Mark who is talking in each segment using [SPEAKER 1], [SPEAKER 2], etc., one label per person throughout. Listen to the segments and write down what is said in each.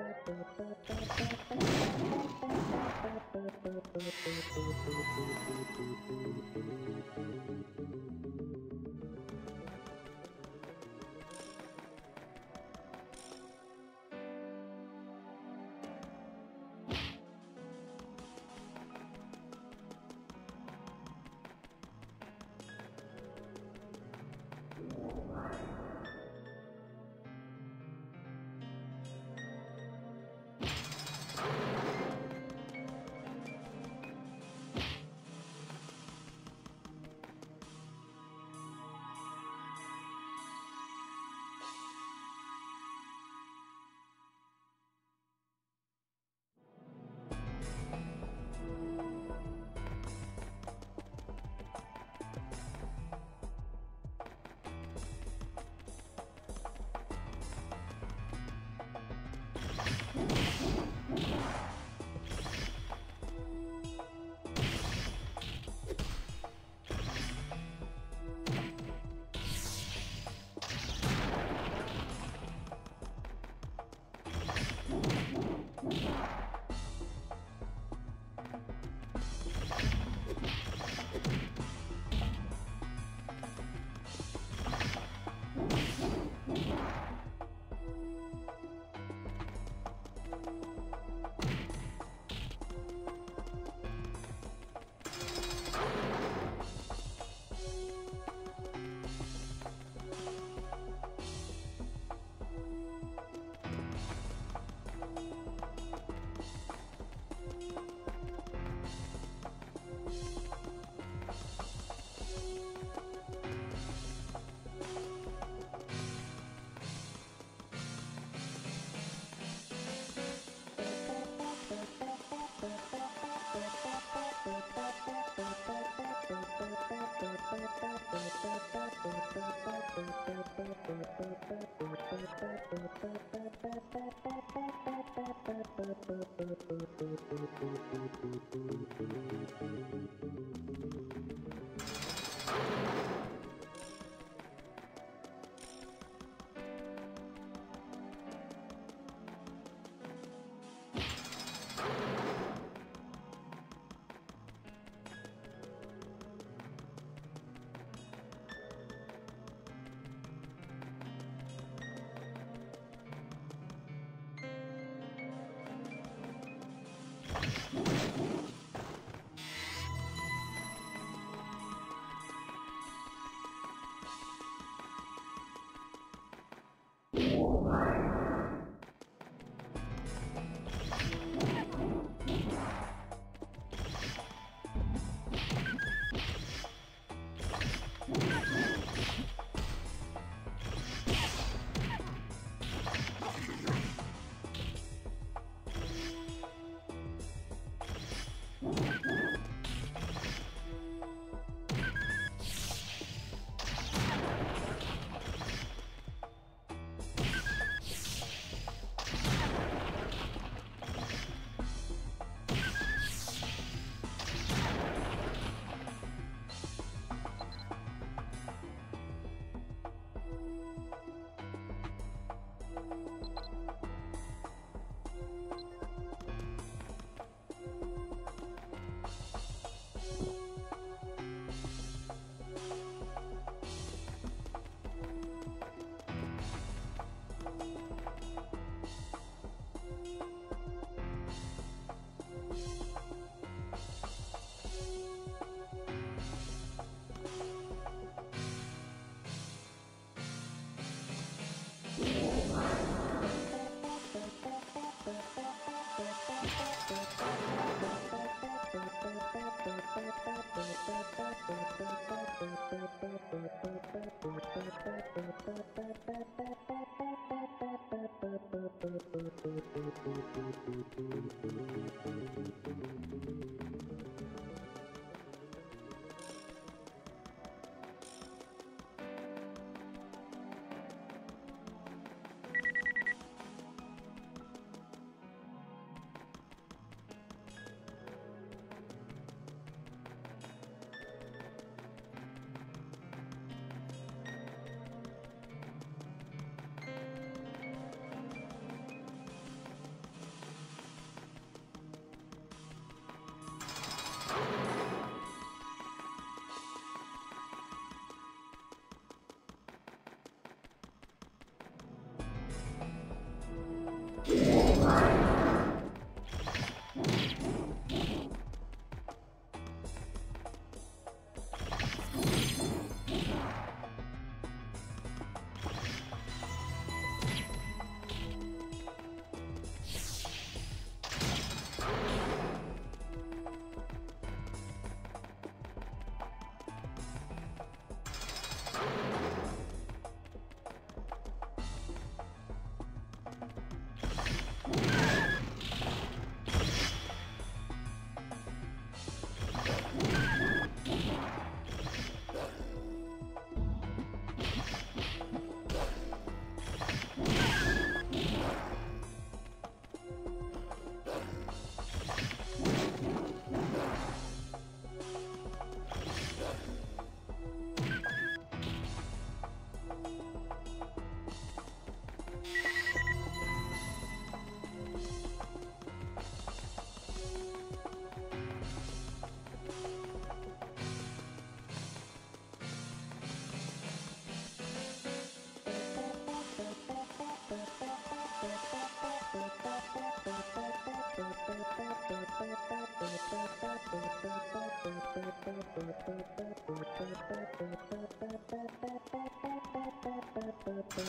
[SPEAKER 1] Thank you. Thank you.
[SPEAKER 2] Thank
[SPEAKER 1] Wow.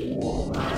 [SPEAKER 3] Whoa.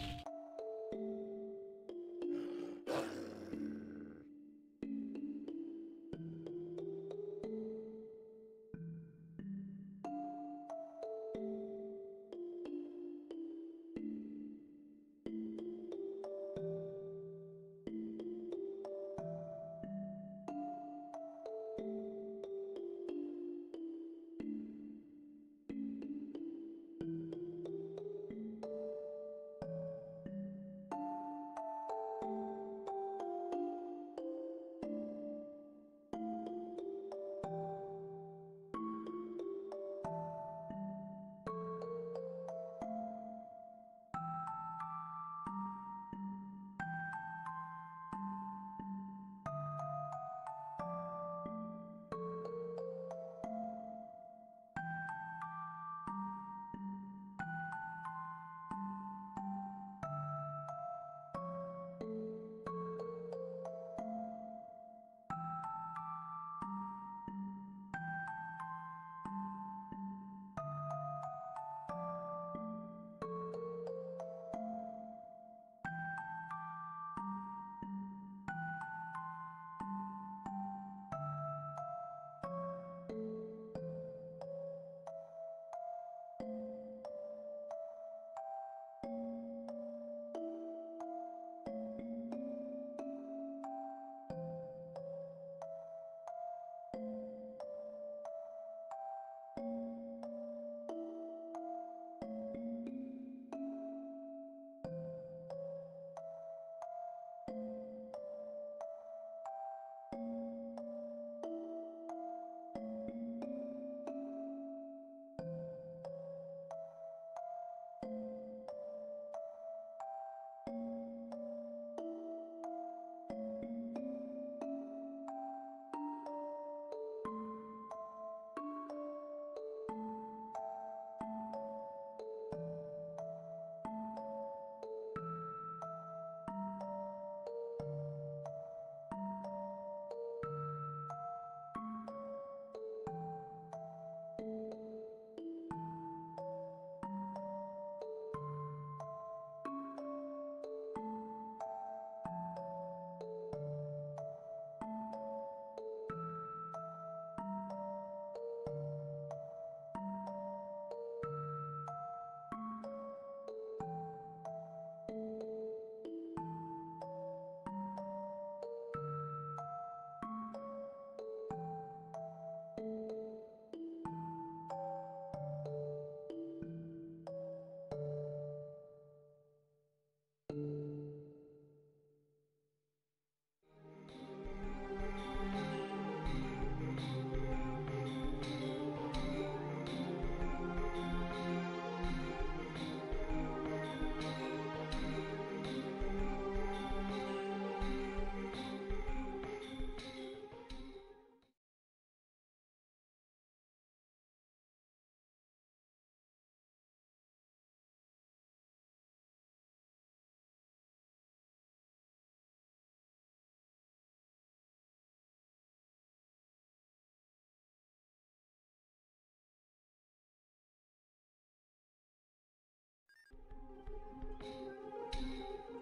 [SPEAKER 3] Thank you.